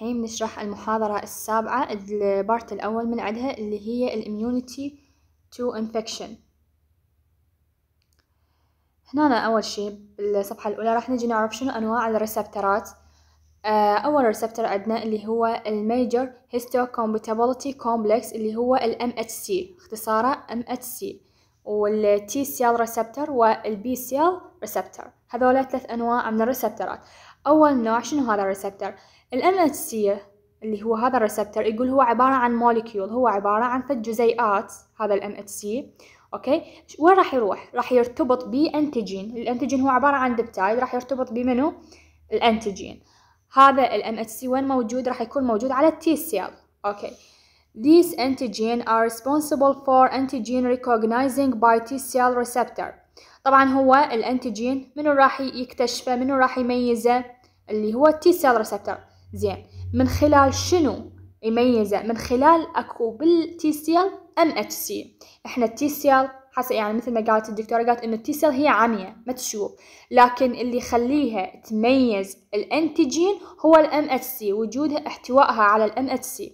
الحين بنشرح المحاضرة السابعة ال part الأول من عندها اللي هي ال immunity to infection هنا أول شي بالصفحة الأولى راح نجي نعرف شنو أنواع ال receptor ات. آه، أول receptor عندنا اللي هو ال major histocompatibility complex اللي هو HC اختصاره C وال T cell receptor وال B cell receptor هذول ثلاث أنواع من ال receptor ات. أول نوع شنو هذا ال receptor؟ ال MHC اللي هو هذا ال receptor يقول هو عبارة عن molecule هو عبارة عن فد جزيئات هذا ال MHC okay؟ وين راح يروح؟ راح يرتبط ب antigen. ال antigen هو عبارة عن peptide راح يرتبط بمنو؟ ال antigen. هذا ال MHC وين موجود؟ راح يكون موجود على ال T cell okay؟ These antigen are responsible for antigen recognizing by T cell receptor. طبعا هو ال antigen منو راح يكتشفه منو راح يميزه؟ اللي هو ال T cell receptor زين. من خلال شنو يميزه؟ من خلال اكو بال T cell MHC إحنا ال T cell حسب يعني مثل ما قالت الدكتورة قالت إنه ال T cell هي عمية ما تشوف. لكن اللي يخليها تميز ال antigen هو ال MHC وجودها احتوائها على ال MHC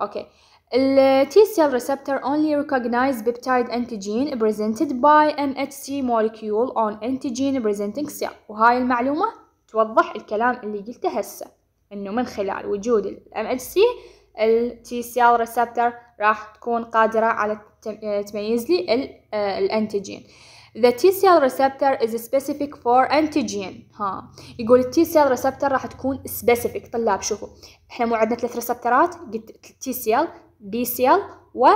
okay. ال T cell receptor only recognize peptide antigen presented by MHC molecule on antigen presenting cell. وهاي المعلومة توضح الكلام اللي قلته هسه. إنه من خلال وجود ال MHC ال T cell receptor راح تكون قادرة على تميز لي ال antigen. The T cell receptor is specific for antigen. ها. يقول ال T cell receptor راح تكون specific. طلاب شوفوا. إحنا مو عندنا ثلاث receptor ات قلت T cell B cell و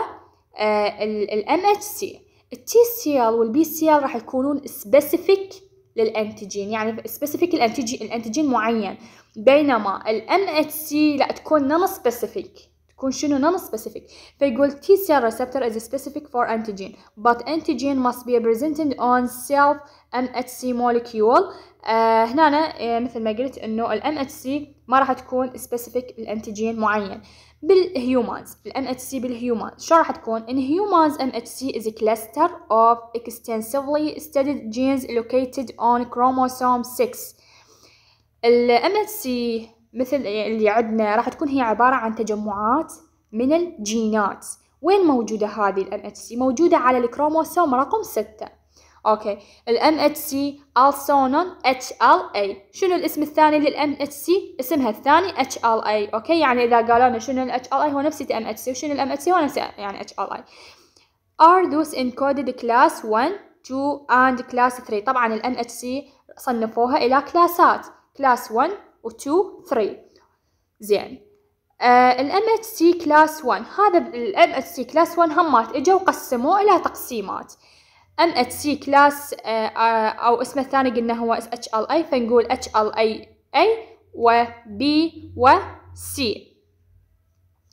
ال MHC ال T cell وال B cell راح يكونون specific لل antigen. يعني specific ل antigen ل antigen معين. بينما ال MHC لا تكون non-specific تكون شنو non-specific فيقول T cell receptor is specific for antigen but antigen must be presented on self MHC molecule آه هنا آه مثل ما قلت انه ال MHC ما راح تكون specific ل antigen معين بال humans ال MHC بال humans شو راح تكون in humans MHC is a cluster of extensively studied genes located on chromosome 6 ال MHC مثل اللي عندنا راح تكون هي عبارة عن تجمعات من الجينات. وين موجودة هذه ال MHC موجودة على الكروموسوم رقم ستة. okay. ال MHC also known HLA شنو الاسم الثاني لل MHC اسمها الثاني HLA okay. يعني إذا قالوا لنا شنو ال HLA هو نفس ال MHC وشنو ال MHC هو نفس يعني HLA are those encoded class 1 2 and class 3 طبعا ال MHC صنفوها إلى كلاسات class 1 و 2 3 زين. آه ال MHC class 1 هذا ال MHC class 1 همات إجوا وقسموه إلى تقسيمات. MHC class أو اسمه الثاني قلنا هو HLA فنقول HLA A و B و C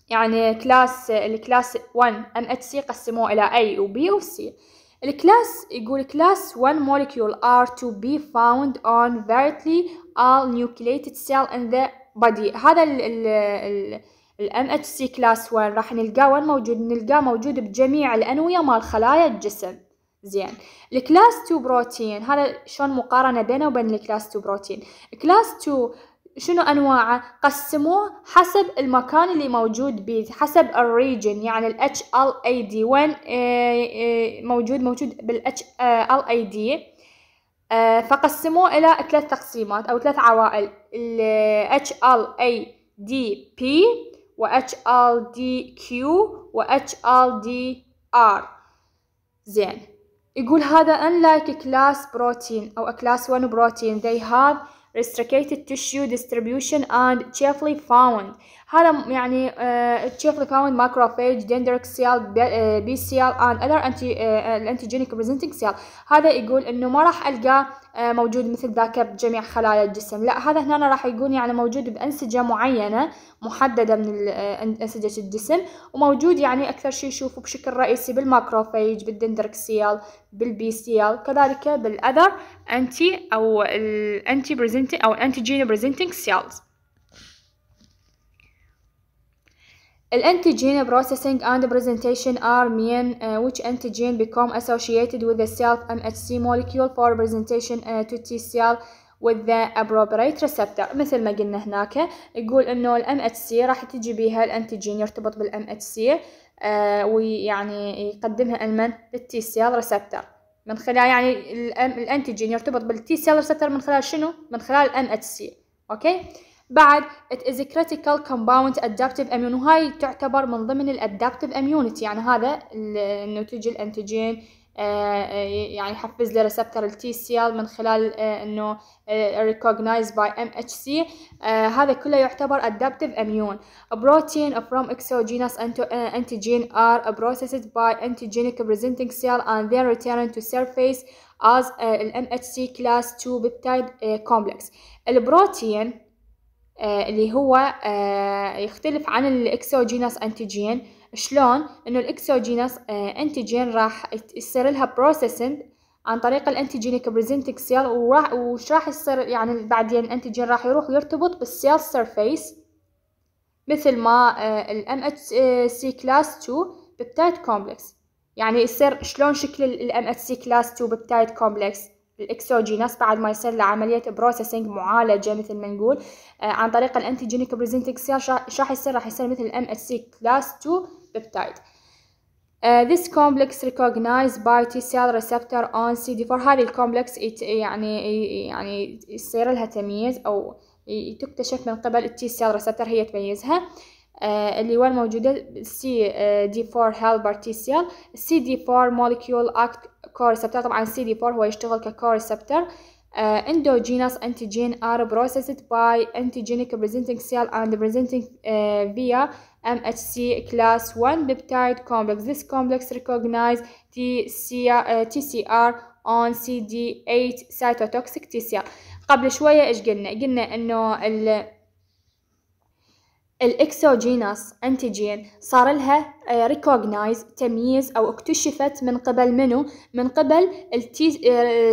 يعني class ال class 1 MHC قسموه إلى A و B و C ال class يقول class 1 molecule are to be found on virtually all nucleated cell in the body. هذا ال ال ال C class 1 راح نلقاه وين موجود؟ نلقاه موجود بجميع الأنوية مال خلايا الجسم. زين. ال class 2 بروتين هذا شلون مقارنة بينه وبين ال class 2 protein class 2 شنو انواعه قسموه حسب المكان اللي موجود بيه حسب ال region يعني ال HLAD وين؟ موجود موجود بال HLAD فقسموه إلى ثلاث تقسيمات أو ثلاث عوائل ال HLADP و HLDQ و HLDR زين. يقول هذا unlike class protein أو class 1 protein. They have restricted tissue distribution and chiefly found هذا يعني uh, chiefly found macrophage dendritic cell B cell and other anti uh, antigenic presenting cell هذا يقول إنه ما راح القاه موجود مثل ذاك بجميع خلايا الجسم. لا هذا هنا راح يكون يعني موجود بأنسجة معينة محددة من أنسجة الجسم وموجود يعني أكثر شيء يشوفه بشكل رئيسي بال macrophage بال dendritic cell بال B cell كذلك بال other anti أو ال anti presenting أو antigen presenting cells Antigen processing and presentation are mean uh, which antigen become associated with the self MHC molecule for presentation uh, to T cell with the appropriate مثل ما قلنا هناك يقول إنه ال MHC راح تجي بها ال antigen يرتبط بال MHC ويعني يقدمها المن لل T cell receptor من خلال يعني ال antigen يرتبط بال T cell receptor من خلال شنو؟ من خلال ال MHC أوكي؟ بعد it is a critical compound adaptive immune وهاي تعتبر من ضمن الادابتيف immunity يعني هذا انه تجي الانتيجين آه، يعني يحفز لي ريسبتر التي سي من خلال آه، انه آه، recognized by MHC هذا كله يعتبر adaptive immune protein from exogenous antigen are processed by antigenic presenting cell and then return to surface as MHC class 2 peptide complex البروتين اللي هو يختلف عن ال exogenous antigen. شلون؟ إنه ال exogenous antigen راح يصير لها processing عن طريق ال antigenic presenting cell وراح وش راح يصير؟ يعني بعدين ال antigen راح يروح يرتبط بال cell surface مثل ما ال MHC class 2 peptide complex يعني يصير شلون شكل ال MHC class 2 peptide complex ال exogenous بعد ما يصير له عمليه processing معالجة مثل ما نقول آه عن طريق ال antigenic presenting cell إيش راح يصير راح يصير مثل ال MHC class 2 peptide. Uh, this complex recognized by T cell receptor on CD4 هذه ال complex يعني يعني يصير لها تمييز أو تكتشف من قبل ال T cell receptor هي تميزها uh, اللي وين موجودة؟ سي دي 4 هيلبر تي سيل السي دي 4 molecule act كور receptor طبعا سي دي 4 هو يشتغل ككور receptor uh, endogenous antigen are processed by antigenic presenting cell and presenting uh, via MHC class 1 peptide complex. This complex recognize TCR, uh, TCR on CD8 cytotoxic TCR. قبل شوية إيش قلنا؟ قلنا انه ال ال exogenous antigen صار لها recognize تمييز أو اكتشفت من قبل منو من قبل ال T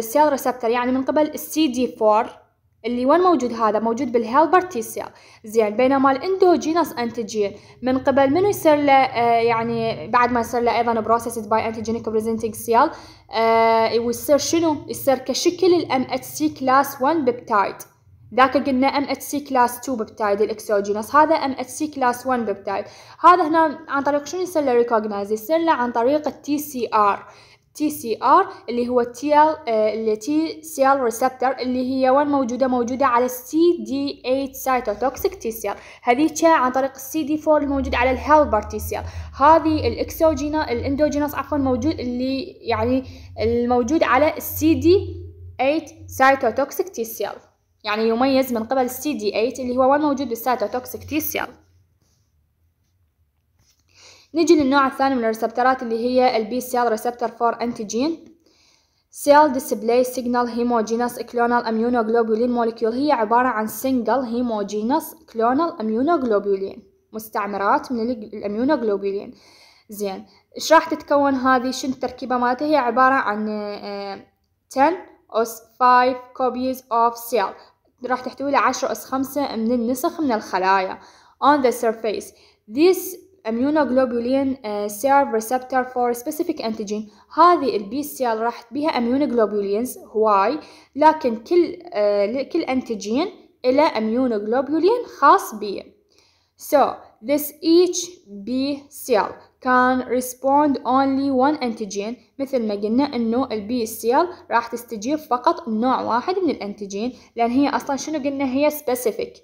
cell receptor يعني من قبل ال CD4 اللي وين موجود هذا؟ موجود بال helper T cell زين بينما ال endogenous antigen من قبل منو يصير له آه يعني بعد ما يصير له أيضا processed by antigenic presenting cell ويصير شنو؟ يصير كشكل ال MHC class 1 peptide ذاك قلنا MHC class 2 peptide ال exogenous هذا MHC class 1 peptide. هذا هنا عن طريق شنو يصير له recognize يصير له عن طريق ال TCR TCR اللي هو T ال اللي T cell receptor اللي هي وين موجودة؟ موجودة على ال CD8 cytotoxic T cell هذيك عن طريق ال CD4 الموجود على ال helper T cell هذه ال exogenous ال endogenous عفوا موجود اللي يعني الموجود على ال CD8 cytotoxic T cell يعني يميز من قبل ال CD8 اللي هو موجود بال cytotoxic T cell نيجي للنوع الثاني من الريسبترات اللي هي ال B cell receptor for antigen cell display single homogeneous clonal immunoglobulin molecule هي عبارة عن single homogeneous clonal immunoglobulin مستعمرات من ال immunoglobulin زين. إيش راح تتكون هذه؟ شنو التركيبة مالتها؟ هي عبارة عن 10 أس 5 copies of cell. راح تحتوي على 10 أس 5 من النسخ من الخلايا on the surface this immunoglobulin uh, serve receptor for specific antigen هذه ال B cell راح بها immunoglobulins واي لكن كل uh, كل antigen إلى immunoglobulin خاص به so this each B cell can respond only one antigen مثل ما قلنا إنه ال B cell راح تستجيب فقط نوع واحد من ال antigen لأن هي أصلا شنو قلنا هي specific.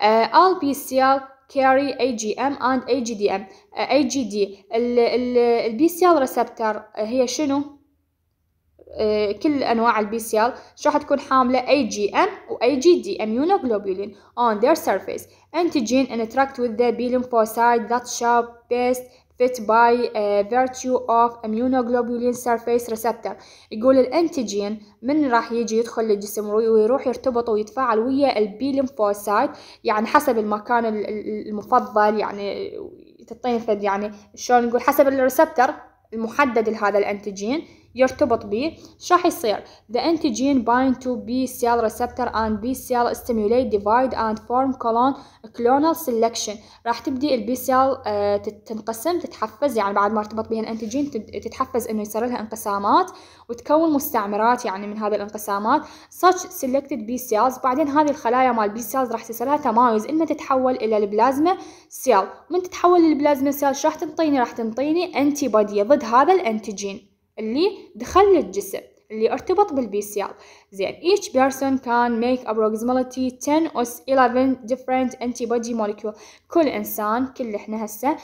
uh, all B cell carry IgM and IgD uh, آه، IgD ال B cell receptor هي شنو؟ آه، كل أنواع ال B cell راح تكون حاملة IgM و IgD immunoglobulin on their surface antigen interact with the B lymphocyte that shows best fit by uh, virtue of immunoglobulin surface receptor. يقول ال antigen من راح يجي يدخل للجسم ويروح يرتبط ويتفاعل ويا ال B lymphocyte يعني حسب المكان المفضل يعني تطين فد يعني شلون نقول حسب ال receptor المحدد لهذا ال antigen. يرتبط به إيش راح يصير the antigen bind to B cell receptor and B cell stimulate divide and form clone clonal selection. راح تبدي ال B cell آه تنقسم تتحفز. يعني بعد ما ارتبط بها ال antigen تتحفز إنه يصير لها انقسامات وتكون مستعمرات يعني من هذه الانقسامات. Such selected B cells. بعدين هذه الخلايا مال B cells راح تصير لها تمايز. إما تتحول إلى ال plasma cell من تتحول لل plasma cell إيش راح تنطيني؟ راح تنطيني antibody ضد هذا ال antigen اللي دخل للجسم اللي ارتبط بال B cell زين each person can make approximately 10 or 11 different antibody molecule. كل إنسان كل إحنا هسه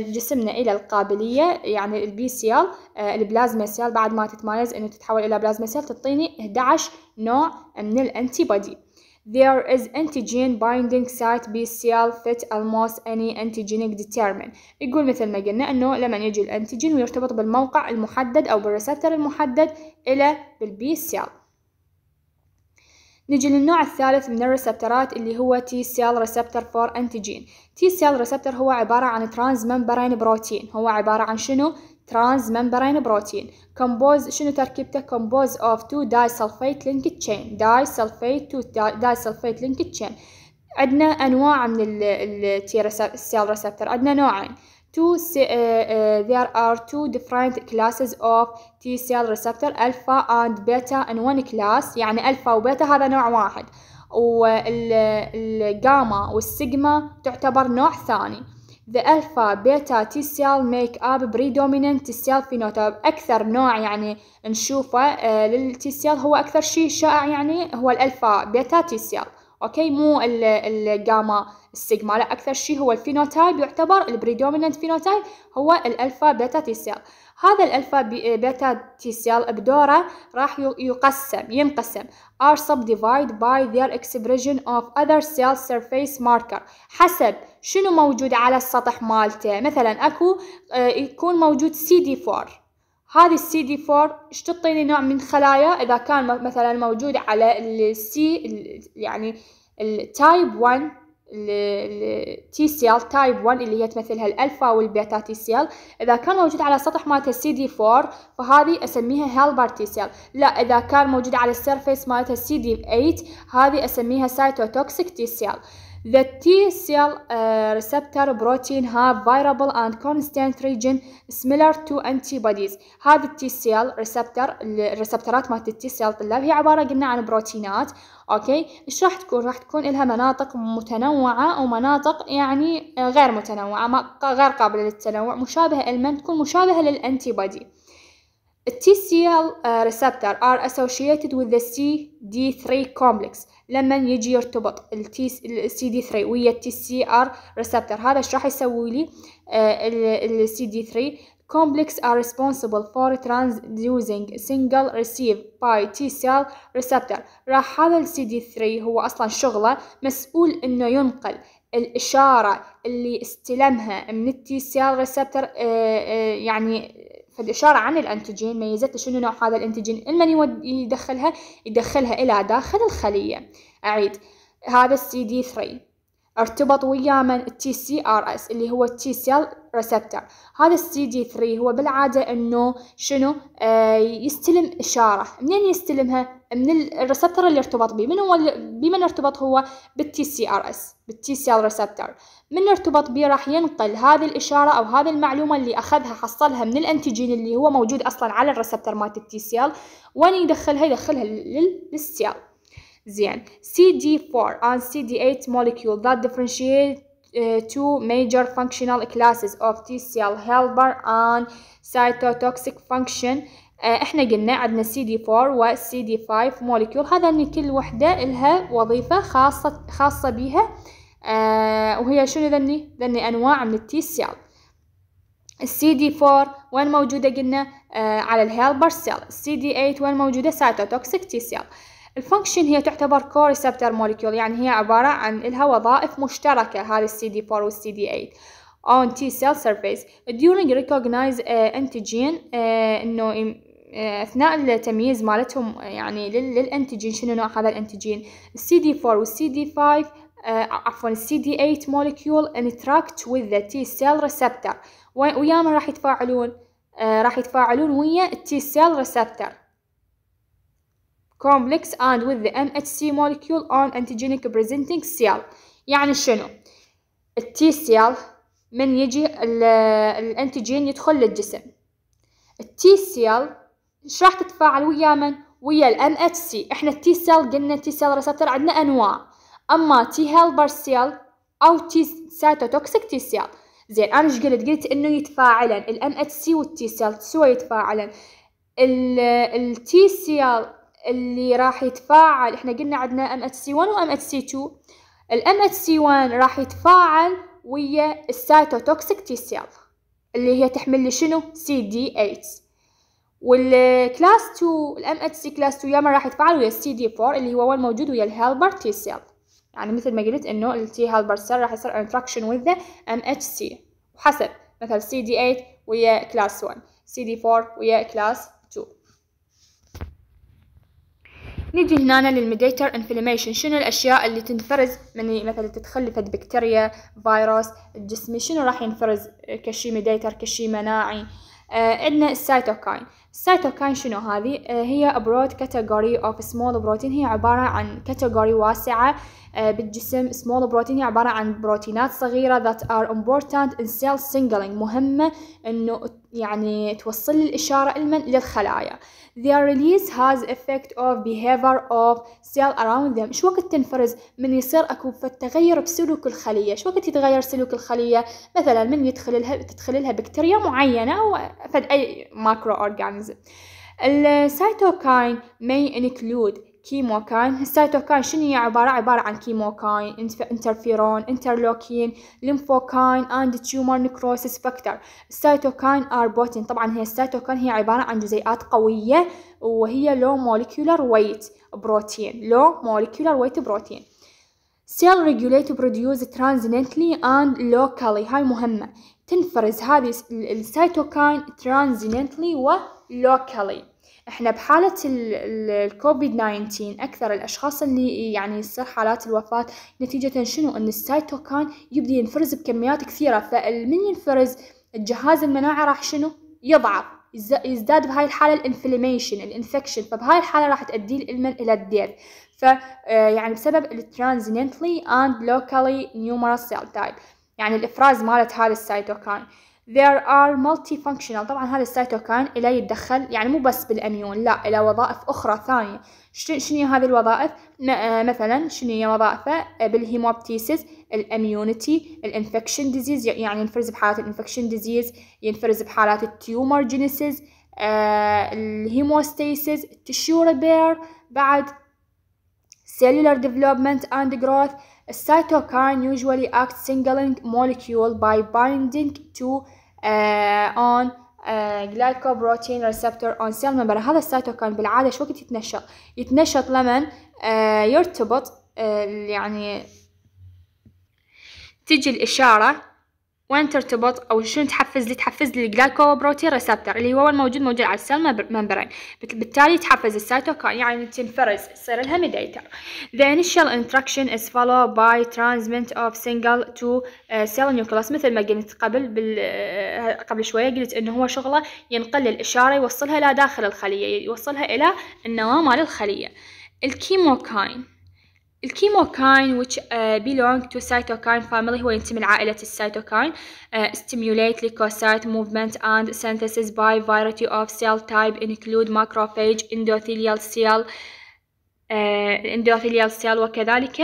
جسمنا إلى القابلية يعني ال B cell ال plasma cell بعد ما تتمايز إنه تتحول إلى plasma cell تعطيني 11 نوع من ال antibody There is antigen binding site B cell fit almost any antigenic determine يقول مثل ما قلنا أنه لما يجي ال antigen ويرتبط بالموقع المحدد أو بال receptor المحدد إلى بال B cell نجي للنوع الثالث من ال receptorات اللي هو T cell receptor for antigen T cell receptor هو عبارة عن transmembrane protein. هو عبارة عن شنو؟ transmembrane protein. compose شنو تركيبته؟ compose of two disulfide link chain disulfide two disulfide link chain عندنا أنواع من ال T cell receptor عندنا نوعين. Two uh, uh, there are two different classes of T cell receptor alpha and beta. In one class يعني alpha وبيتا هذا نوع واحد. وال gamma وال sigma تعتبر نوع ثاني. The alpha beta T cell make up predominant T cell phenotype. أكثر نوع يعني نشوفه uh, لل T cell هو أكثر شيء شائع يعني هو ال alpha beta T cell okay؟ مو ال gamma ال sigma. لا أكثر شيء هو ال phenotype يعتبر ال predominant phenotype هو ال alpha beta T cell هذا ال alpha beta T cell بدوره راح يقسم ينقسم. are subdivided by their expression of other cell surface marker. حسب شنو موجود على السطح مالته؟ مثلا أكو يكون موجود CD4 هذه ال CD4 إيش تعطيني نوع من خلايا؟ إذا كان مثلا موجود على ال C يعني ال type 1 ال T cell type 1 اللي هي تمثلها ال alpha وال beta T cell إذا كان موجود على سطح مالته CD4 فهذه أسميها helper T cell لا إذا كان موجود على ال surface مالته CD8 هذه أسميها cytotoxic T cell The T cell uh, receptor protein have variable and constant region similar to antibodies. هذا التي سيل ريسبتر الريسبترات مالت التي سيل طلاب هي عبارة قلنا عن بروتينات. okay إيش راح تكون؟ راح تكون لها مناطق متنوعة ومناطق يعني غير متنوعة غير قابلة للتنوع مشابهة لمن تكون مشابهة لل antibody ال T cell receptor are associated with the CD3 complex. لما يجي يرتبط ال CD3 ويا ال TCR receptor هذا إيش راح يسوي لي؟ ال CD3 complex are responsible for transducing signal receive by T cell receptor. راح هذا ال CD3 هو أصلا شغله مسؤول إنه ينقل الإشارة اللي استلمها من ال T cell receptor يعني فالإشارة عن ال antigen ميزته شنو؟ نوع هذا ال antigen المن يدخلها يدخلها إلى داخل الخلية. أعيد. هذا ال CD3 ارتبط ويا من ال TCRs اللي هو ال T cell receptor هذا ال CD3 هو بالعادة إنه شنو؟ آه يستلم إشارة. منين يستلمها؟ من ال receptor اللي ارتبط به من هو بمن ارتبط هو؟ بال TCRs بال T cell receptor من ارتبط به راح ينقل هذه الإشارة أو هذه المعلومة اللي أخذها حصلها من ال antigen اللي هو موجود أصلا على ال receptor مالت ال T cell وين يدخلها؟ يدخلها لل cell. زين. CD4 and CD8 molecule that differentiate uh, two major functional classes of T cell helper and cytotoxic function. Uh, إحنا قلنا عندنا CD4 و CD5 molecule. هذا إن كل وحدة لها وظيفة خاصة خاصة بيها. Uh, وهي شنو ذني؟ ذني أنواع من ال T cell. ال CD4 وين موجودة قلنا؟ آه على ال helper cell. ال CD8 وين موجودة؟ cytotoxic T cell. ال function هي تعتبر co-receptor molecule يعني هي عبارة عن لها وظائف مشتركة هذه ال CD4 وال CD8 on T cell surface. during recognize uh, antigen uh, إنه أثناء التمييز مالتهم يعني لل antigen شنو نوع هذا ال antigen؟ ال CD4 وال CD5 uh, عفوا ال CD8 molecule interact with T cell receptor. ويا من راح يتفاعلون. آه راح يتفاعلون ويا ال T cell receptor complex and with the MHC molecule on antigenic presenting cell. يعني شنو؟ ال T cell من يجي ال antigen يدخل للجسم. ال T cell إيش راح تتفاعل ويا من؟ ويا ال MHC إحنا ال T cell قلنا ال T cell receptor عندنا أنواع. أما T helper cell أو T cytotoxic T cell زين أنا إيش قلت؟ قلت إنه يتفاعلن. ال MHC وال T cell سوا يتفاعلن. ال T cell اللي راح يتفاعل إحنا قلنا عندنا ام اتش سي 1 وام اتش سي 2 الام اتش سي 1 راح يتفاعل ويا ال cytotoxic T cell اللي هي تحمل لي شنو؟ سي دي 8 وال class 2 ال MHC class 2 ياما راح يتفاعل ويا السي دي 4 اللي هو الموجود ويا ال helper T cell يعني مثل ما قلت إنه ال T helper cell راح يصير the MHC وحسب مثلا سي دي 8 ويا class 1 سي دي 4 ويا class 2 نيجي هنا لل mediator inflammation شنو الأشياء اللي تنفرز من مثلا تدخل فد بكتيريا فيروس الجسم؟ شنو راح ينفرز كشي mediator كشي مناعي؟ آه عندنا ال cytokine. ال cytokine شنو هذه؟ آه هي broad category of small protein هي عبارة عن category واسعة. آه بالجسم small protein هي عبارة عن بروتينات صغيرة that are important in cell signaling مهمة إنه يعني توصل الإشارة المن للخلايا. Their release has effect of behavior of cell around them. شو وقت تنفرز؟ من يصير أكو تغير بسلوك الخلية. شو وقت يتغير سلوك الخلية؟ مثلا من يدخل لها تدخل لها بكتيريا معينة أو فد أي micro organism ال cytokine may include chemokine. ال cytokine شنو هي عبارة؟ عبارة عن chemokine interferon interleukin lymphokine and tumor necrosis factor ال cytokine are potent طبعا هي ال cytokine هي عبارة عن جزيئات قوية وهي low molecular weight protein low molecular weight protein cell regulate produce transiently and locally. هاي مهمة. تنفرز هذه ال cytokine transiently و locally. إحنا بحالة الكوفيد 19 أكثر الأشخاص اللي يعني يصير حالات الوفاة نتيجة شنو؟ إن ال cytokine يبدي ينفرز بكميات كثيرة فمن ينفرز؟ الجهاز المناعي راح شنو؟ يضعف يزداد بهاي الحالة ال inflammation ال infection فبهاي الحالة راح تؤدي المن إلى ال death ف يعني بسبب ال transiently and locally numerous cell type. يعني الإفراز مالت هذا ال cytokine there are multifunctional. طبعا هذا ال cytokine إلى يتدخل يعني مو بس بال immune لا إلى وظائف أخرى ثانية. شنو هذه الوظائف؟ مثلا شنو هي وظائفه؟ بال hematopoiesis ال immunity ال infection disease يعني ينفرز بحالات ال infection disease ينفرز بحالات ال tumorigenesis ال homeostasis ال tissue repair بعد cellular development and growth. ال cytokine usually act signaling molecule by binding to on uh, glycoprotein receptor on cell membrane. هذا ال cytokine بالعادة شو وقت يتنشط؟ يتنشط لمن؟ uh, يرتبط uh, يعني تجي الإشارة وين ترتبط أو شنو تحفز لي؟ تحفز لي ال glycoprotein receptor اللي هو الموجود موجود على ال cell membrane بالتالي تحفز ال cytokine يعني تنفرز يصير لها mediator the initial instruction is followed by transmit of signal to cell nucleus. مثل ما قلت قبل بال قبل شوية قلت إنه هو شغلة ينقل الإشارة يوصلها إلى داخل الخلية يوصلها إلى النواه مال الخلية. الكيموكاين. الكيموكاين which uh, belong to cytokine family هو ينتمي لعائلة السيتوكاين uh, stimulate leukocyte movement and synthesis by variety of cell type include macrophage endothelial cell uh, endothelial cell وكذلك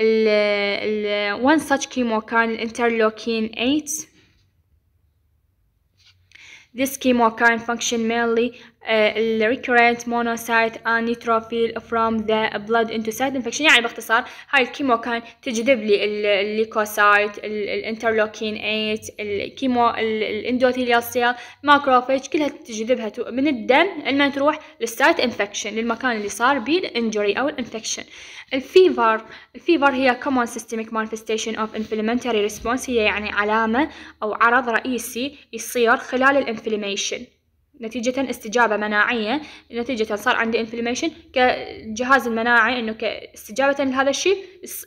ال, ال, one such chemokine interleukin 8 This chemokine function mainly recurrent monocyte and neutrophil from the blood into site infection. يعني باختصار هاي الكيموكاين تجذب لي الليكوسايت الانترلوكين 8 الكيمو الإندوثيليال سيل ماكروفيج كلها تجذبها من الدم لما تروح لل site infection للمكان اللي صار به ال injury أو ال infection ال fever ال fever هي common systemic manifestation of inflammatory response هي يعني علامة أو عرض رئيسي يصير خلال ال inflammation نتيجة استجابة مناعية نتيجة صار عندي inflammation كجهاز المناعي إنه كاستجابة لهذا الشيء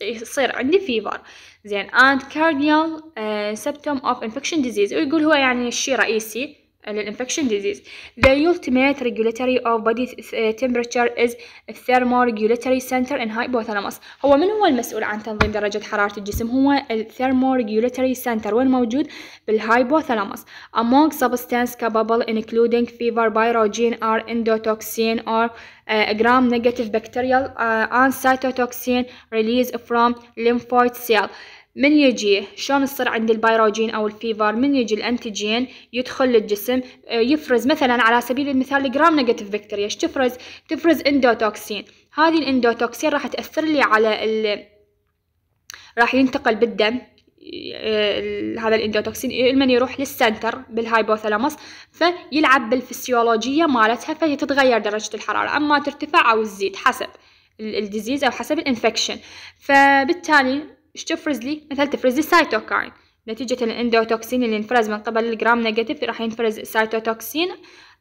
يصير عندي fever زين and cardinal uh, symptom of infection disease. ويقول هو يعني الشيء رئيسي. للانفكشن ديزيز the ultimate regulatory of body temperature is thermoregulatory center in hypothalamus هو من هو المسؤول عن تنظيم درجة حرارة الجسم هو thermoregulatory center وين موجود بالهايبوثالاموس among substances capable including fever pyrogen or endotoxin or uh, gram negative bacterial uh, and cytotoxin released from lymphoid cell من يجي؟ شلون يصير عند البيروجين أو الفيفر؟ من يجي الأنتيجين يدخل للجسم آه، يفرز مثلا على سبيل المثال ال gram negative bacteria إيش تفرز؟ تفرز endotoxin. هذه ال endotoxin راح تأثر لي على ال راح ينتقل بالدم آه، هذا ال endotoxin لمن يروح لل center بال hypothalamus فيلعب بالفسيولوجية مالتها فهي تتغير درجة الحرارة أما ترتفع أو تزيد حسب ال disease أو حسب ال infection. فبالتالي إيش تفرز لي مثلا تفرز لي cytokine. نتيجة ال endotoxin اللي ينفرز من قبل ال gram negative راح ينفرز cytotoxin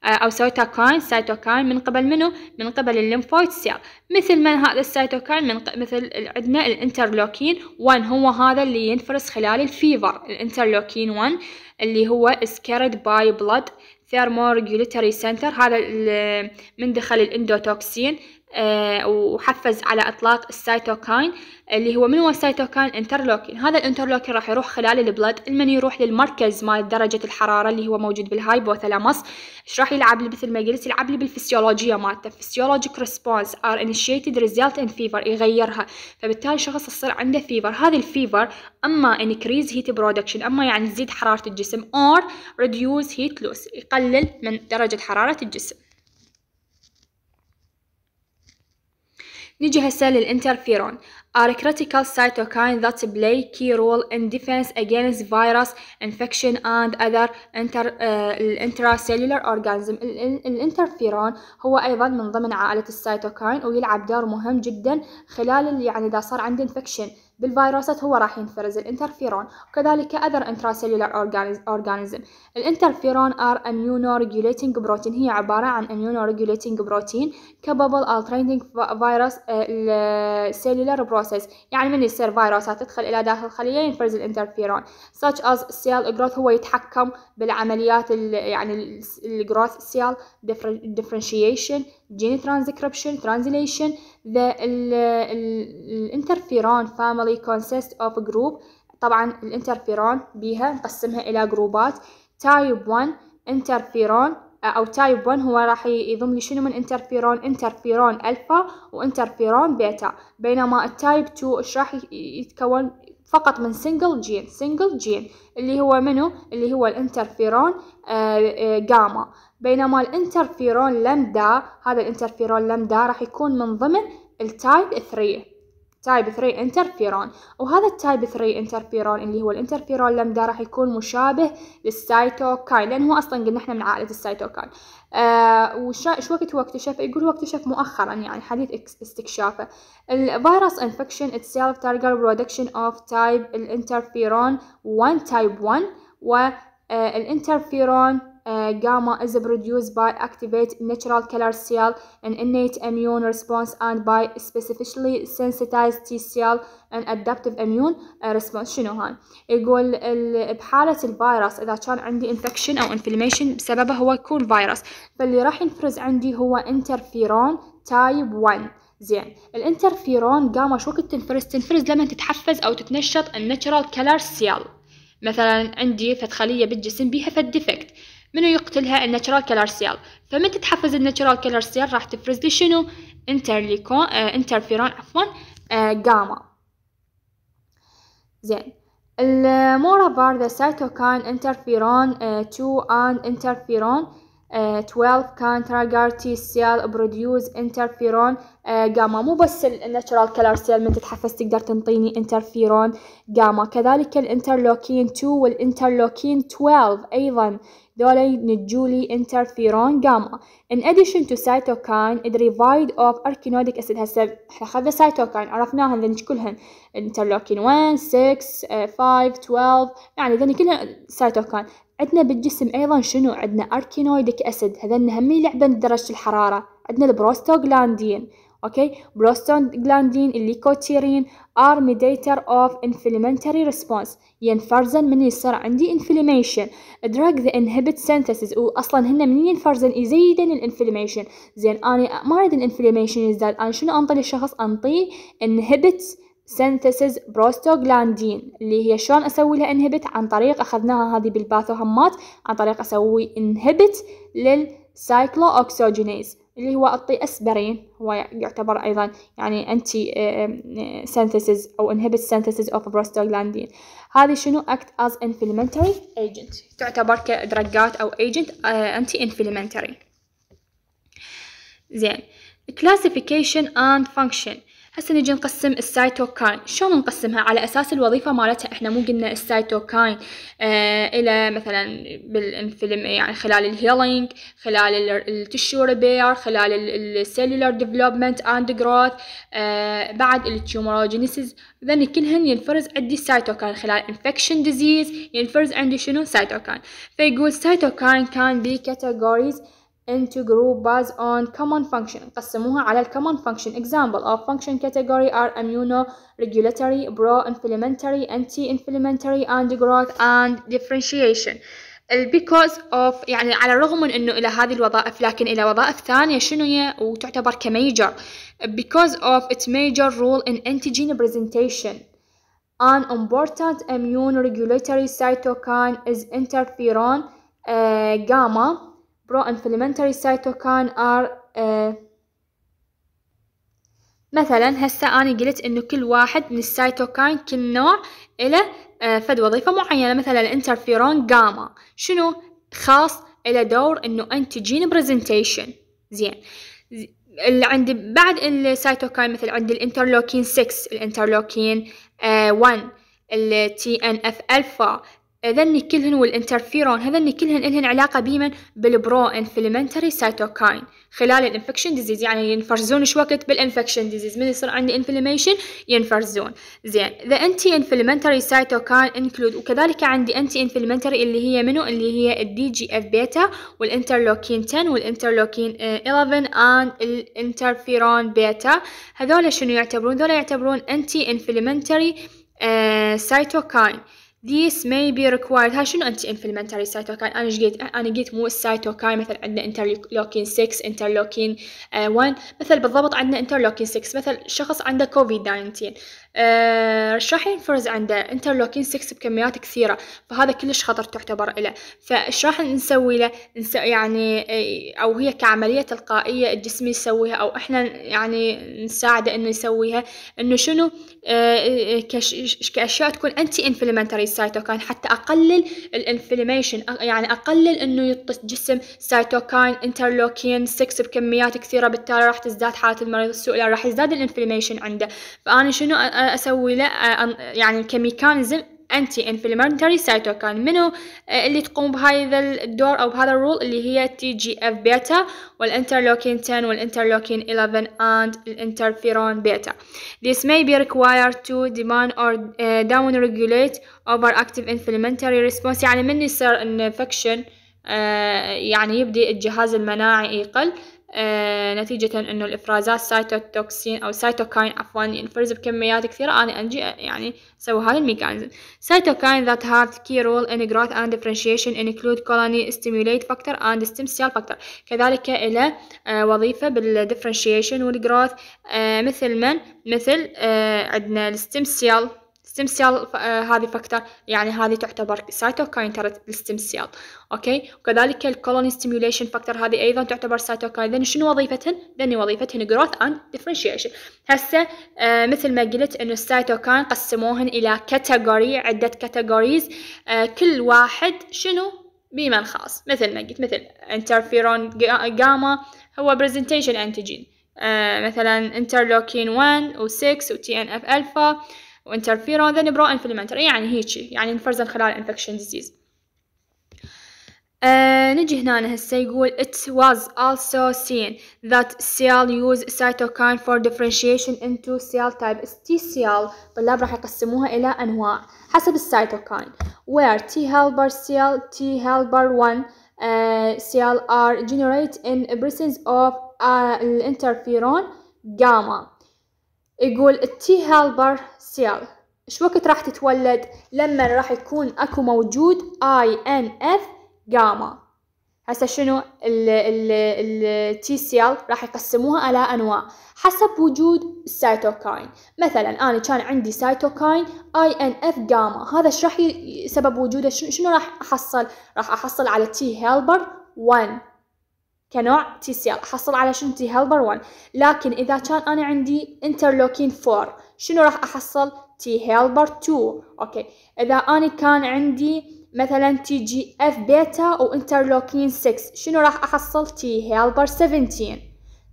آه، أو cytokine cytokine من قبل منو؟ من قبل ال lymphoid cell. مثل ما هذا ال cytokine من ق... مثل عندنا ال interleukin 1 هو هذا اللي ينفرز خلال ال fever. ال interleukin 1 اللي هو carried by blood thermoregulatory center هذا من دخل ال endotoxin. وحفز على إطلاق ال cytokine اللي هو من هو ال cytokine؟ interleukin. هذا ال interleukin راح يروح خلال ال blood. المن يروح للمركز مال درجة الحرارة اللي هو موجود بال hypothalamus إيش راح يلعب لي مثل ما قلت يلعب لي بالفسيولوجية مالته. Physiologic response are initiated result in fever يغيرها. فبالتالي الشخص يصير عنده fever هذه ال fever أما increase heat production أما يعني تزيد حرارة الجسم or reduce heat loss يقلل من درجة حرارة الجسم. نيجي هسه لل interferon are critical cytokine that play key role in defense against virus infection and other inter, uh, intracellular organism الانترفيرون هو أيضا من ضمن عائلة ال cytokine ويلعب دور مهم جدا خلال يعني إذا صار عندي infection بالفيروسات هو راح ينفرز الانترفيرون. وكذلك other intracellular organism ال interferon are immunoregulating protein هي عبارة عن immunoregulating protein capable altering various cellular process يعني من يصير فيروسات تدخل إلى داخل الخلية ينفرز ال interferon. such as cell growth هو يتحكم بالعمليات يعني ال growth cell differentiation gene transcription translation the ال interferon family consists of group. طبعا الانترفيرون بيها نقسمها إلى group ات. type 1 انترفيرون أو type 1 هو راح يضم لي شنو من interferon interferon alpha و interferon beta بينما ال type 2 إيش راح يتكون فقط من single gene single gene اللي هو منو؟ اللي هو الانترفيرون آه آه جاما بينما ال interferon lambda هذا ال interferon lambda راح يكون من ضمن ال type 3 type 3 انترفيرون وهذا ال type 3 انترفيرون اللي هو ال interferon lambda راح يكون مشابه لل cytokine لأن هو أصلا قلنا إحنا من عائلة ال cytokine آه وش وقت هو اكتشف يقول هو اكتشف مؤخرا يعني حديث استكشافه. ال virus infection itself target production of type الانترفيرون 1 type 1 وال interferon gamma is produced by activate natural killer cell an innate immune response and by specifically sensitized T cell and adaptive immune response. شنو هاي؟ يقول بحالة الفيروس إذا كان عندي infection أو inflammation بسببه هو يكون فيروس. فاللي راح ينفرز عندي هو interferon type 1 زين. ال interferon gamma شو وقت تنفرز؟ تنفرز لما تتحفز أو تتنشط ال natural killer cell مثلا عندي فد خلية بالجسم بيها فد defect منو يقتلها؟ ال natural killer cell. فمتى تتحفز ال natural killer cell راح تفرز لي شنو؟ interleukin آه انترفيرون عفوا آه جاما. زين. moreover the cytokine interferon 2 and interferon 12 can trigger T cell produce interferon gamma. مو بس ال natural killer cell من تتحفز تقدر تنطيني interferon gamma. كذلك ال interleukin 2 وال interleukin 12 أيضا ذولي ينطولي interferon gamma in addition to cytokine derived of arachidonic acid. هسه اخذنا cytokine عرفناهم ذني كلهن. interleukin 1 6 5 12 يعني ذني كلها cytokine. عندنا بالجسم أيضا شنو؟ عندنا arachidonic acid هذن هم يلعبن درجة الحرارة. عندنا ال prostaglandin. okay prostaglandin ال leukotriene are mediator of inflammatory response. ينفرزن من يصير عندي inflammation. Drug that inhibit synthesis. واصلا هن من ينفرزن يزيدن ال inflammation زين أنا ما اريد ال inflammation يزداد أنا شنو انطي للشخص انطيه inhibit synthesis prostaglandin اللي هي شلون أسوي لها inhibit عن طريق اخذناها هذه بال patho همات عن طريق أسوي inhibit لل cyclooxygenase اللي هو اعطي أسبرين هو يعتبر أيضا يعني anti synthesis أو inhibit synthesis of prostaglandin هذه شنو؟ act as inflammatory agent تعتبر ك drug ات أو agent anti-inflammatory زين. classification and function. هسه نجي نقسم ال cytokine. شلون نقسمها؟ على أساس الوظيفة مالتها إحنا مو قلنا ال cytokine آه إلى مثلا بال inflam يعني خلال ال healing خلال ال tissue repair خلال ال cellular development and growth بعد ال tumorigenesis ذن كلهن ينفرز عندي cytokine. خلال infection disease ينفرز عندي شنو؟ cytokine. فيقول cytokine can be categorize into group based on common function قسموها على ال common function example of function category are immunoregulatory pro-inflammatory anti-inflammatory and growth and differentiation because of يعني على الرغم من انه إلى هذه الوظائف لكن إلى وظائف ثانية شنو هي وتعتبر ك major because of its major role in antigen presentation an important immune regulatory cytokine is interferon uh, gamma pro-inflammatory cytokine are uh, مثلا هسه أنا قلت إنه كل واحد من ال cytokine كل نوع إله uh, فد وظيفة معينة مثلا ال interferon gamma شنو؟ خاص إله دور إنه antigen presentation زين. اللي عندي بعد ال cytokine مثل عندي ال interleukin 6 ال interleukin 1 ال TNF alpha هذني كلهن والانترفيرون هذني كلهن إلهن علاقة بيمن بال pro-inflammatory cytokine خلال ال infection disease يعني ينفرزون شو وقت؟ بال infection disease من يصير عندي inflammation ينفرزون. زين. the anti-inflammatory cytokine include وكذلك عندي anti-inflammatory اللي هي منو؟ اللي هي ال TGF beta وال interleukin 10 وال interleukin 11 and ال interferon beta هذول شنو يعتبرون؟ هذول يعتبرون anti-inflammatory cytokine This may be required. هاي شنو anti-inflammatory cytokine أنا قلت؟ أنا قلت مو ال cytokine مثلا عندنا interleukin 6 interleukin 1 مثل بالضبط عندنا interleukin 6 مثل شخص عنده كوفيد 19 آه راح ينفرز عنده interleukin 6 بكميات كثيرة فهذا كلش خطر تعتبر له فايش راح نسوي له؟ يعني أو هي كعملية تلقائية الجسم يسويها أو إحنا يعني نساعده إنه يسويها. إنه شنو؟ آه كش كأشياء تكون anti-inflammatory cytokine حتى أقلل ال inflammation يعني أقلل إنه يطش جسم. cytokine interleukin 6 بكميات كثيرة بالتالي راح تزداد حالة المريض السوء راح يزداد ال inflammation عنده. فأنا شنو أسوي له يعني ك mechanism anti-inflammatory cytokine منو اللي تقوم بهذا الدور أو بهذا ال role اللي هي TGF beta وال interleukin 10 وال interleukin 11 and ال interferon beta this may be required to dampen or uh, down regulate overactive inflammatory response. يعني من يصير uh, يعني يبدي الجهاز المناعي يقل. نتيجة إنه الإفرازات cytotoxin أو cytokine عفوا ينفرز بكميات كثيرة. أنا أنجي يعني أسوي هذا ال mechanism. cytokine that have key role in growth and differentiation include colony stimulate factor and stem cell factor. كذلك له آه وظيفة بال differentiation وال growth آه مثل من؟ مثل آه عندنا ال stem cell stem cell هذه factor يعني هذه تعتبر cytokine ال stem cell Okay؟ وكذلك ال colony stimulation factor هذه أيضا تعتبر cytokine ذن شنو وظيفتهن؟ ذن وظيفتهن growth and differentiation هسه آه مثل ما قلت إنه ال cytokine قسموهن إلى category عدة categories آه كل واحد شنو؟ بمن خاص. مثل ما قلت مثل interferon gamma هو presentation antigen آه مثلا interleukin 1 و6 و TNF alpha و interferon ذن pro-inflammatory يعني هيجي يعني انفرزن خلال infection disease آه نجي هنا هسه يقول it was also seen that cell use cytokine for differentiation into cell type T cell طلاب راح يقسموها إلى أنواع حسب السيتوكاين where T helper cell T helper 1 uh, cell are generate in presence of uh, interferon جاما يقول التي هالبر سيل إيش وقت راح تتولد؟ لما راح يكون أكو موجود INF gamma. هسه شنو؟ ال T cell راح يقسموها على أنواع. حسب وجود ال cytokine. مثلا أنا كان عندي cytokine INF gamma. هذا إيش راح سبب وجوده؟ شنو راح أحصل؟ راح أحصل على T helper 1 كنوع T cell أحصل على شنو؟ T helper 1 لكن إذا كان أنا عندي interleukin 4 شنو راح أحصل؟ T helper 2 okay إذا أنا كان عندي مثلا TGF beta أو interleukin 6 شنو راح أحصل؟ T helper 17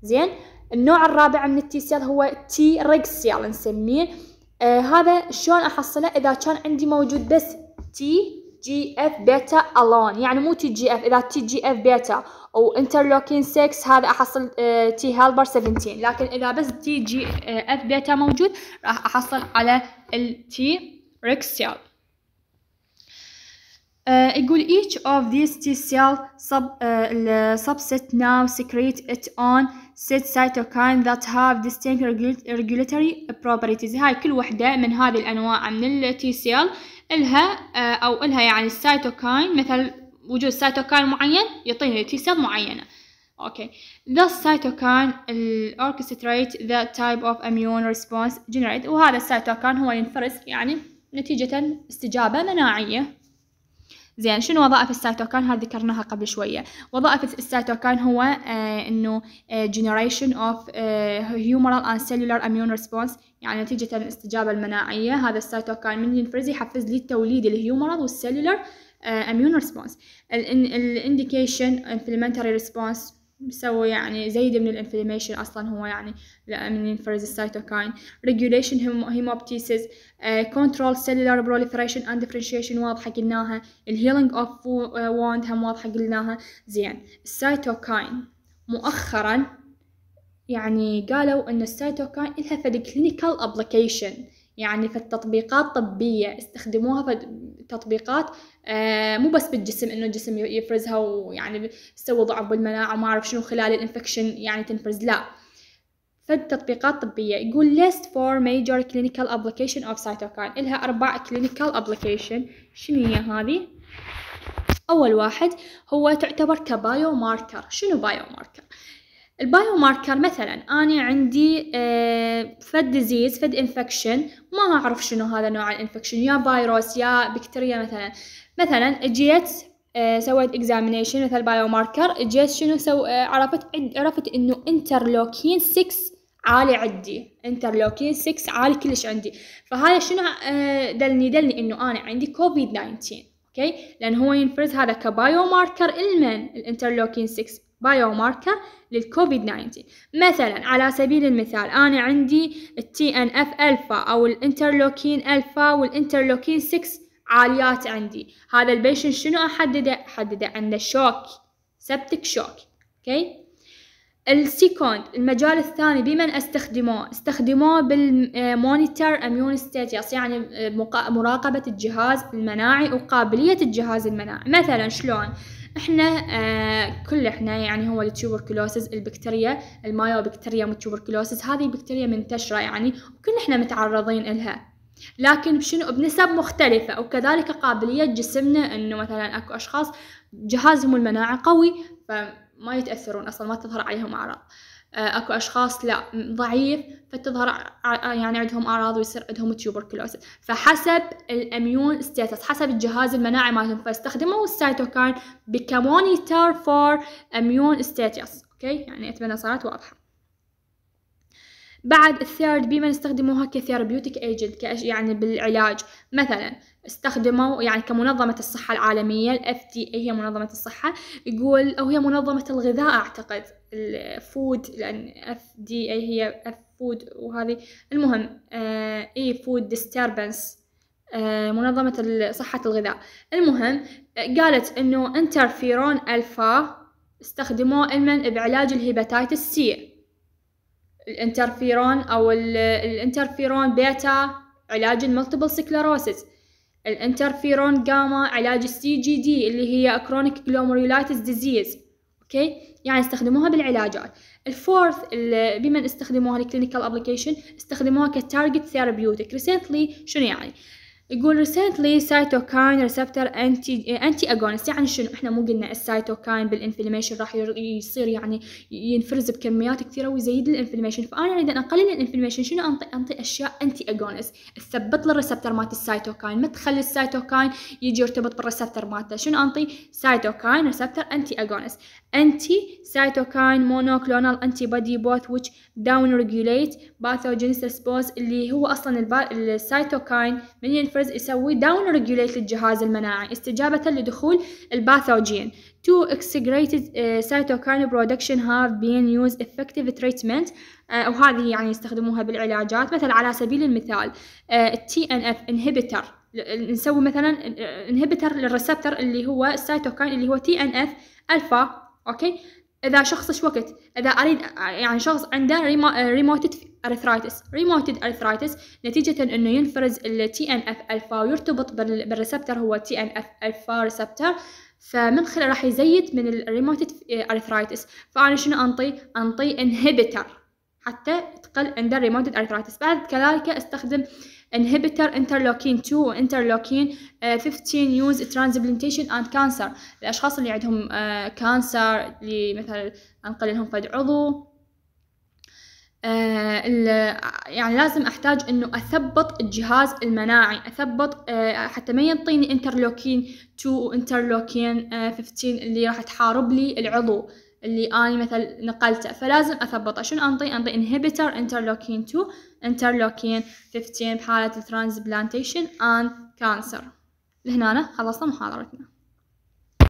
زين. النوع الرابع من ال T cell هو T reg cell نسميه. آه هذا شلون أحصله؟ إذا كان عندي موجود بس تي جي اف بيتا الون يعني مو تي جي اف إذا تي جي اف بيتا أو انترلوكين 6 هذا أحصل T helper 17 لكن إذا بس TGF beta موجود راح أحصل على ال T reg cell Uh, يقول each of these T cell sub, uh, subset now secrete its own set cytokine that have distinct regulatory properties. هاي كل وحدة من هذه الأنواع من T cell إلها uh, أو إلها يعني ال cytokine مثل وجود cytokine معين يعطيني T cell معينة. Okay. The cytokine orchestrate the type of immune response generate. وهذا ال cytokine هو ينفرز يعني نتيجة استجابة مناعية. زين شنو وظائف ال cytokine هذه ذكرناها قبل شوية. وظائف ال cytokine هو آه إنه آه generation of آه humoral and cellular immune response يعني نتيجة الاستجابة المناعية. هذا ال cytokine من ينفرز يحفز لي التوليد ال humoral وال cellular immune response. ال induction inflammatory response بيسوي يعني زيد من ال inflammation أصلا هو يعني من ينفرز ال cytokine regulation hematopoiesis control cellular proliferation and differentiation واضحة قلناها. ال healing of wound هم واضحة قلناها. زين. ال cytokine مؤخرا يعني قالوا إن ال cytokine لها فد clinical application يعني في التطبيقات طبية استخدموها تطبيقات آه مو بس بالجسم إنه الجسم يفرزها ويعني يسوي ضعف بالمناعة وما أعرف شنو خلال ال infection يعني تنفرز لا. فد تطبيقات طبية. يقول list for major clinical application of cytokine. إلها أربع clinical application. شنو هي هذه؟ أول واحد هو تعتبر ك biomarker شنو biomarker؟ ال biomarker مثلا أنا عندي آه فد disease فد infection ما أعرف شنو هذا نوع ال infection يا فيروس يا بكتيريا مثلا. مثلا جيت آه سويت examination مثل biomarker جيت شنو سو آه عرفت عرفت إنه interleukin 6 عالي عندي. interleukin 6 عالي كلش عندي. فهذا شنو دلني دلني إنه أنا عندي كوفيد 19 أوكي؟ لأن هو ينفرز هذا ك biomarker المن ال interleukin 6 biomarker للكوفيد 19 مثلا على سبيل المثال أنا عندي ال TNF alpha أو ال interleukin alpha وال interleukin 6 عاليات عندي. هذا ال patient شنو؟ أحدده أحدده عنده shock septic shock okay ال second المجال الثاني بمن أستخدموه؟ أستخدموه بال monitor immune status يعني مراقبة الجهاز المناعي وقابلية الجهاز المناعي. مثلا شلون؟ إحنا آه كل إحنا يعني هو ال tuberculosis البكتيريا ال mycobacteria وال tuberculosis هذه بكتيريا منتشرة يعني وكل إحنا متعرضين لها لكن بشنو؟ بنسب مختلفة وكذلك قابلية جسمنا إنه مثلا أكو أشخاص جهازهم المناعي قوي فما يتأثرون أصلا ما تظهر عليهم أعراض. اكو اشخاص لا ضعيف فتظهر يعني عندهم اعراض ويصير عندهم tuberculosis فحسب ال immune status حسب الجهاز المناعي مالتهم فاستخدموا ال cytokine بك monitor for immune status okay؟ يعني أتمنى صارت واضحة. بعد ال third بما استخدموها ك therapeutic agent يعني بالعلاج. مثلا استخدموا يعني كمنظمة الصحة العالمية ال FDA هي منظمة الصحة يقول أو هي منظمة الغذاء أعتقد. ال food لأن FDA هي food وهذه المهم آه إيه فود disturbance آه منظمة صحة الغذاء. المهم قالت إنه interferon alpha استخدموه علما بعلاج ال hepatitis C ال interferon أو ال interferon beta علاج ال multiple sclerosis ال interferon gamma علاج ال CGD اللي هي chronic granulomatous disease okay؟ يعني استخدموها بالعلاجات. ال fourth بمن استخدموها ال clinical application استخدموها ك target therapeutic recently شنو يعني؟ يقول recently cytokine receptor anti antagonist يعني شنو؟ إحنا مو قلنا ال cytokine بال inflammation راح يصير يعني ينفرز بكميات كثيرة ويزيد ال inflammation فأنا أريد أن أقلل ال inflammation شنو انطي أنطي أشياء antagonist تثبت لي ال receptor مالت ال cytokine ما تخلي ال cytokine يجي يرتبط بال receptor مالته. شنو أنطي؟ cytokine receptor antagonist anti cytokine monoclonal antibody both which down regulate pathogenesis response اللي هو أصلا ال cytokine من ينفرز يسوي down regulate للجهاز المناعي استجابة لدخول ال pathogen. Uh, cytokine production have been used effective treatment. Uh, وهذه يعني يستخدموها بالعلاجات. مثلا على سبيل المثال ال TNF inhibitor نسوي مثلا inhibitor لل receptor اللي هو ال cytokine اللي هو TNF alpha okay إذا شخص إيش وقت؟ إذا أريد يعني شخص عنده rheumatoid arthritis rheumatoid arthritis نتيجة إنه ينفرز ال TNF alpha ويرتبط بال receptor هو TNF alpha receptor فمن خلال راح يزيد من ال rheumatoid arthritis فأنا شنو أنطي؟ أنطي inhibitor حتى تقل عند ال rheumatoid arthritis بعد كذلك استخدم inhibitor interleukin 2 و interleukin 15 use transplantation and cancer. الأشخاص اللي عندهم cancer اللي مثلا أنقل لهم فد عضو. يعني لازم أحتاج إنه أثبط الجهاز المناعي أثبط حتى ما ينطيني interleukin 2 و interleukin 15 اللي راح تحارب لي العضو. اللي أنا مثلا نقلته. فلازم أثبطه شنو أنطي؟ أنطي inhibitor interleukin 2 interleukin 15 بحالة الترانسبلانتيشن and cancer. لهنا خلصنا محاضرتنا.